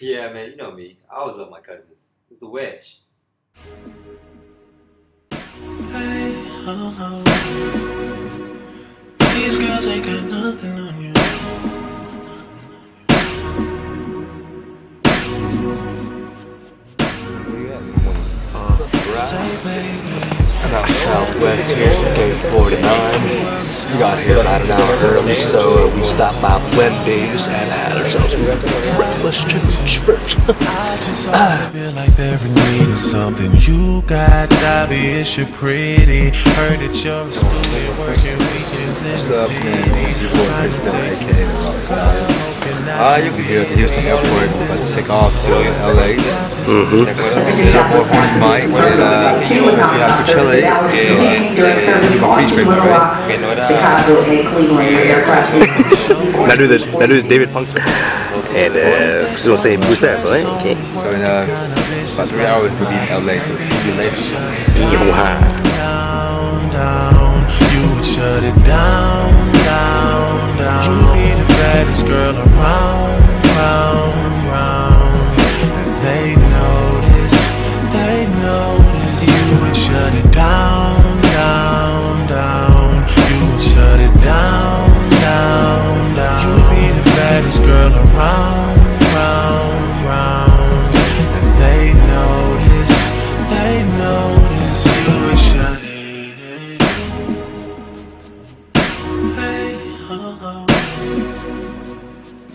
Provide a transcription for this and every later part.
Yeah, man, you know me. I always love my cousins. It's the wedge. Hey, oh, oh. These girls ain't got nothing on you. Say, baby. About Southwest here, game 49. We got here about an hour early, so we stopped by Wendy's and had ourselves breakfast chicken strips. I just always feel like there in need of something you got. Obvious you're pretty. Heard that you're a student working weekends in What's the up, city. man? Your boy Trying to Chris Dillon, take aka The Rockstar. Uh, you can be here at the Houston airport. Let's take off to LA. Mm-hmm. Here's our boy Horny Mike, and uh, we see how Coachella is. So, uh, you my free strip, right? Okay, no, Chicago and Cleveland. Now do the now do the David Funk and uh just gonna say who's that, but okay. So in uh, about three hours we'll be in LA. So see you later. Yeehaw. down, down. You would shut it down, down, down. You'd be the baddest girl around, round,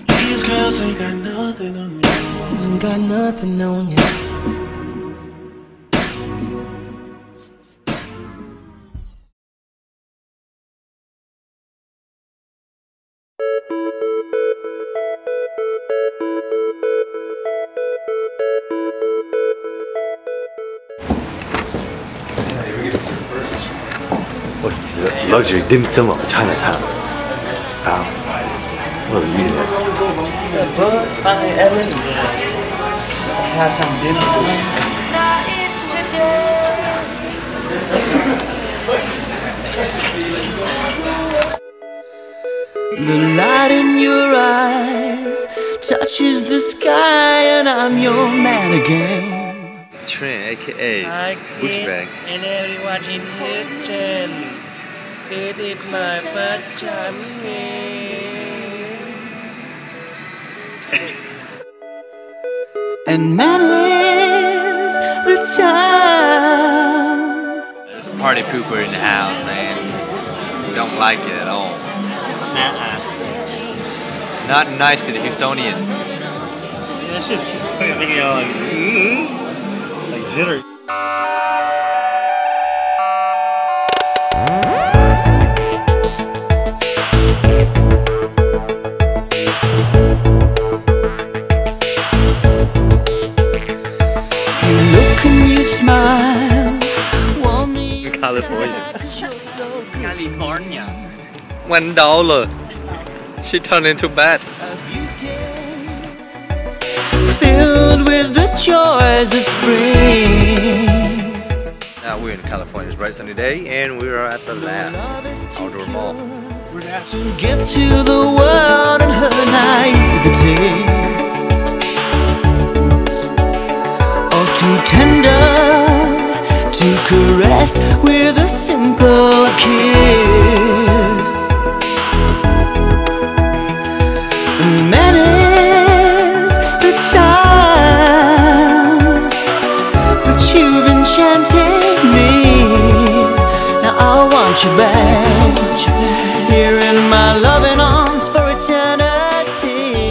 These girls ain't got nothing on you. Got nothing on you. Luxury dim sum of Chinatown? Wow. Ah. What are you eating? Bud, finally Evan. Have some gym. The light in your eyes touches the sky, and I'm your man again. Trent, aka Bushbag. and everyone in Houston. It is my first time here. And man is the time. There's a party pooper in the house, man. Don't like it at all. Uh-uh. Not nice to the Houstonians. That's just thinking of like, mm, like jitter. Me California. so. California. One dollar. She turned into bat. Filled with the joys of spring. Now we're in California. It's a bright sunny day, and we are at the lab outdoor mall. We're about to give to the world and her naivety. Oh, with a simple kiss. Many's the time that you've enchanted me. Now I want you back here in my loving arms for eternity.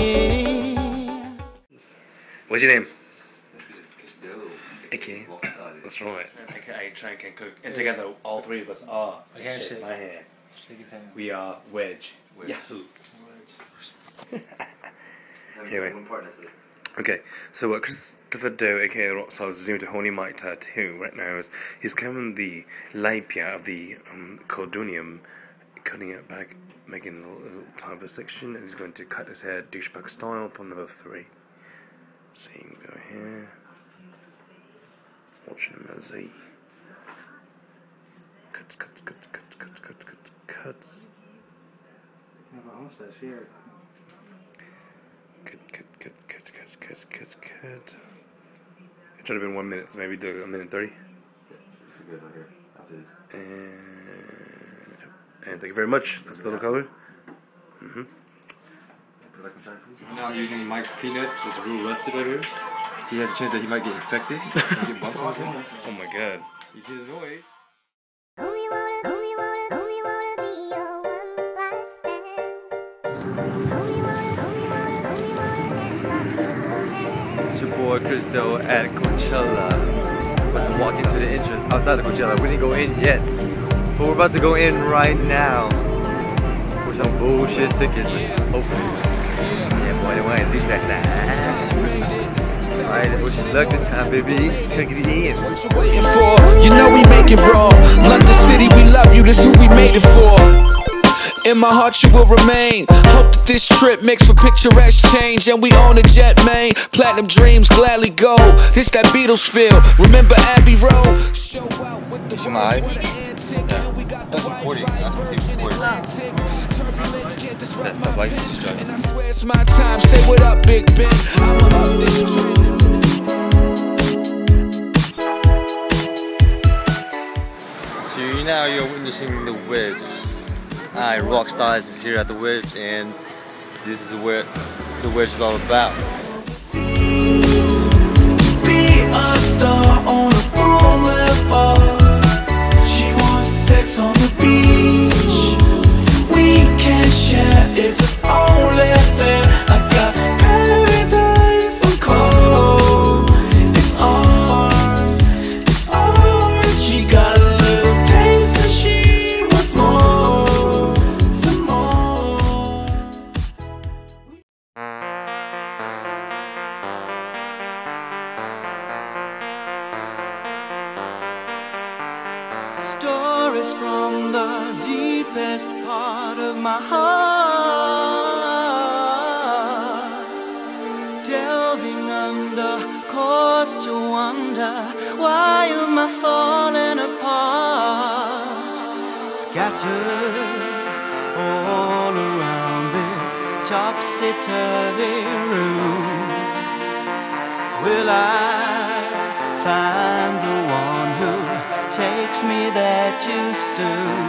What's your name? Okay. That's right. Okay, Tran Can Cook. And together, all three of us are. shit, my hand. We are wedge. Yahoo. Anyway. Okay, so what Christopher Doe, aka Rockstar, is doing to Horny Mike Tattoo right now is he's coming the labia of the um, cordonium, cutting it back, making a little type of a section, and he's going to cut his hair douchebag style upon number three. So you can go here, watching him as he cuts, cuts, cuts, cuts, cuts, cuts, cuts, cuts. cut, cut, cut, cut, cut, cut, cut, cut. It should have been one minute, so maybe do a minute thirty. This is good right here. After this. And, and thank you very much. That's the little color. Mm-hmm. Now using Mike's peanut, it's real rusted right here. So he has a chance that he might get infected get. Oh my god. He did a noise. It's your boy Cristo at Coachella. About to walk into the entrance outside of Coachella. We didn't go in yet, but we're about to go in right now with some bullshit tickets. Hopefully. Yeah, boy, they want at least backstage. Alright, let's wish us luck this time, baby. Take it in. waiting for. You know we make it raw. London City, we love you. This who we made it for. In my heart, you will remain. Hope that this trip makes for picturesque change. And we own a jet, man. Platinum dreams gladly go. This that Beatles feel. Remember Abbey Road? Show out with the You see words, with the antic, and we got the That's recording. That's what takes recording. Turbulence can't disrupt That- that my license is And I swear it's my time. Say what up, Big Ben. I'm up this trip. You're the wedge. Alright, Rockstars is here at the wedge and this is what the wedge is all about. be a star on a boulevard. Cause to wonder why am I falling apart? Scattered all around this topsy-turvy room. Will I find the one who takes me there too soon?